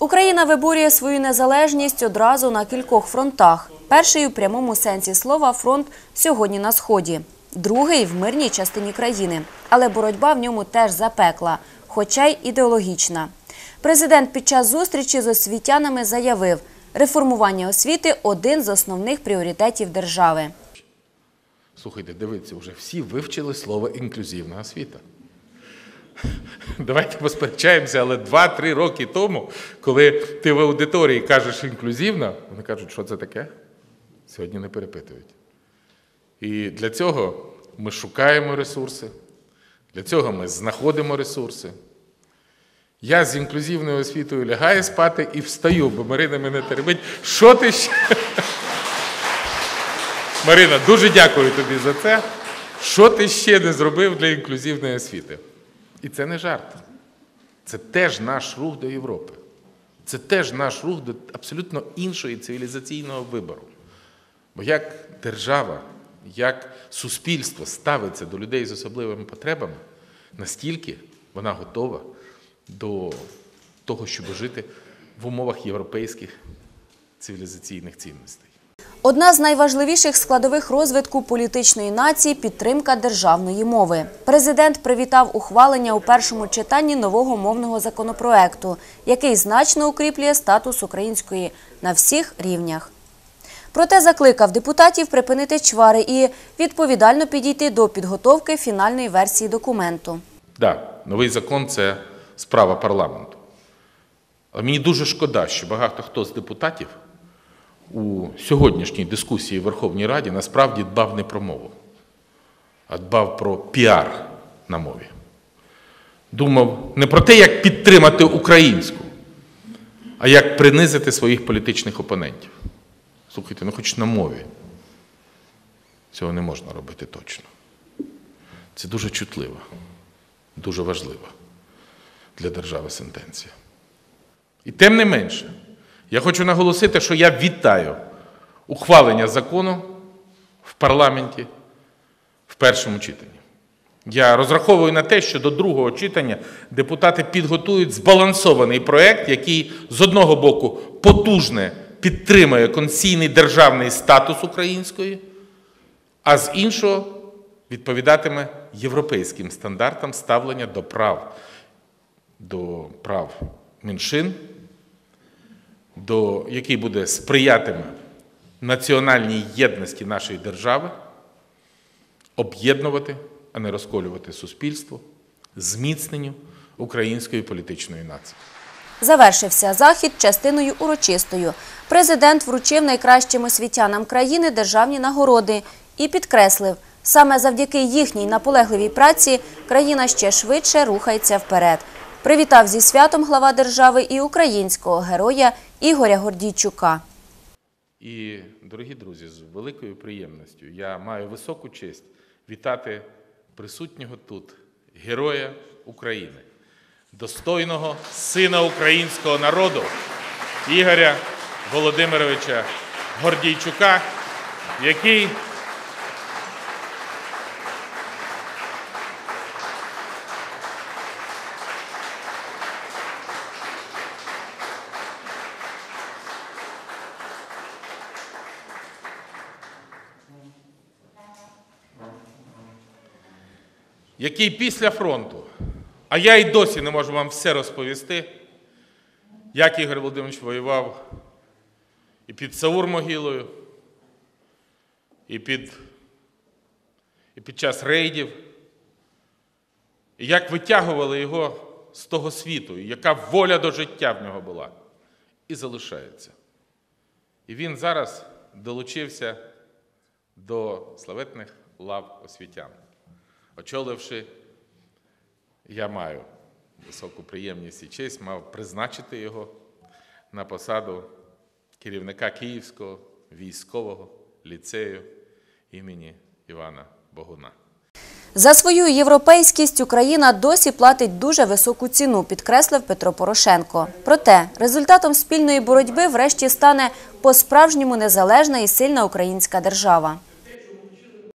Україна виборює свою незалежність одразу на кількох фронтах. Перший у прямому сенсі слова фронт сьогодні на сході, другий в мирній частині країни. Але боротьба в ньому теж запекла, хоча й ідеологічна. Президент під час зустрічі з освітянами заявив, реформування освіти один з основних пріоритетів держави. Слухайте, дивіться, вже всі вивчили слово інклюзивна освіта. Давайте посперечаємося, але 2-3 роки тому, коли ти в аудиторії кажеш інклюзивна, вони кажуть, що це таке? Сьогодні не перепитують. І для цього ми шукаємо ресурси, для цього ми знаходимо ресурси. Я з інклюзивною освітою лягаю спати і встаю, бо Марина мене теребить. Що ти ще? Марина, дуже дякую тобі за це. Що ти ще не зробив для інклюзивної освіти? І це не жарт. Це теж наш рух до Європи. Це теж наш рух до абсолютно іншого цивілізаційного вибору. Бо як держава, як суспільство ставиться до людей з особливими потребами, настільки вона готова до того, щоб жити в умовах європейських цивілізаційних цінностей. Одна з найважливіших складових розвитку політичної нації підтримка державної мови. Президент привітав ухвалення у першому читанні нового мовного законопроекту, який значно укріплює статус української на всіх рівнях. Проте закликав депутатів припинити чвари і відповідально підійти до підготовки фінальної версії документу. Так, новий закон це справа парламенту. Мені дуже шкода, що багато хто з депутатів у сьогоднішній дискусії в Верховній Раді насправді дбав не про мову, а дбав про піар на мові. Думав не про те, як підтримати українську, а як принизити своїх політичних опонентів. Слухайте, ну хоч на мові. Цього не можна робити точно. Це дуже чутлива, дуже важлива для держави сентенція. І тим не менше, я хочу наголосити, що я вітаю ухвалення закону в парламенті в першому читанні. Я розраховую на те, що до другого читання депутати підготують збалансований проєкт, який з одного боку потужне підтримує конституційний державний статус української, а з іншого відповідатиме європейським стандартам ставлення до прав, до прав меншин, до, який буде сприятиме національній єдності нашої держави, об'єднувати, а не розколювати суспільство, зміцненню української політичної нації. Завершився захід частиною урочистою. Президент вручив найкращим освітянам країни державні нагороди і підкреслив, саме завдяки їхній наполегливій праці країна ще швидше рухається вперед. Привітав зі святом глава держави і українського героя Ігоря Гордійчука. І, дорогі друзі, з великою приємністю я маю високу честь вітати присутнього тут героя України, достойного сина українського народу Ігоря Володимировича Гордійчука, який який після фронту, а я й досі не можу вам все розповісти, як Ігор Володимирович воював і під Саур-могилою, і під, і під час рейдів, і як витягували його з того світу, і яка воля до життя в нього була, і залишається. І він зараз долучився до славетних лав освітян очоливши, я маю високу приємність і честь, мав призначити його на посаду керівника Київського військового ліцею імені Івана Богуна. За свою європейськість Україна досі платить дуже високу ціну, підкреслив Петро Порошенко. Проте результатом спільної боротьби врешті стане по-справжньому незалежна і сильна українська держава.